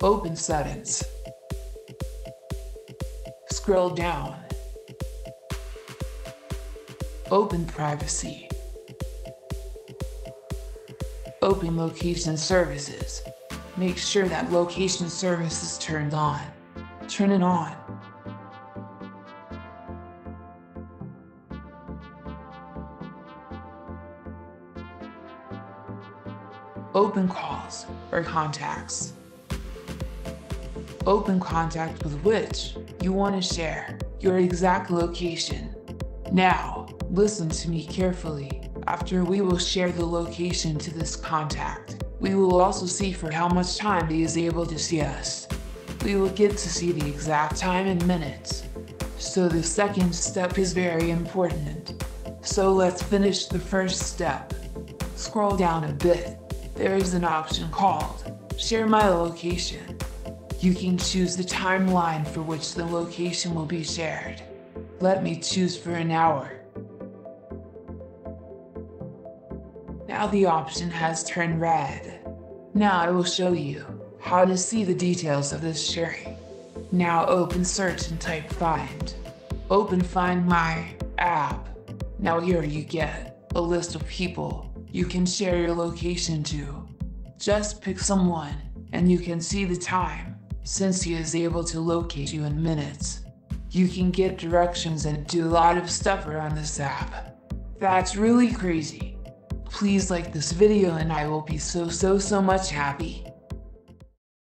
Open settings. Scroll down. Open privacy. Open location services. Make sure that location service is turned on. Turn it on. Open calls or contacts. Open contact with which you want to share your exact location. Now, listen to me carefully. After we will share the location to this contact, we will also see for how much time he is able to see us. We will get to see the exact time in minutes. So the second step is very important. So let's finish the first step. Scroll down a bit there is an option called Share My Location. You can choose the timeline for which the location will be shared. Let me choose for an hour. Now the option has turned red. Now I will show you how to see the details of this sharing. Now open search and type find. Open find my app. Now here you get a list of people you can share your location to. Just pick someone, and you can see the time, since he is able to locate you in minutes. You can get directions and do a lot of stuff around this app. That's really crazy. Please like this video and I will be so so so much happy.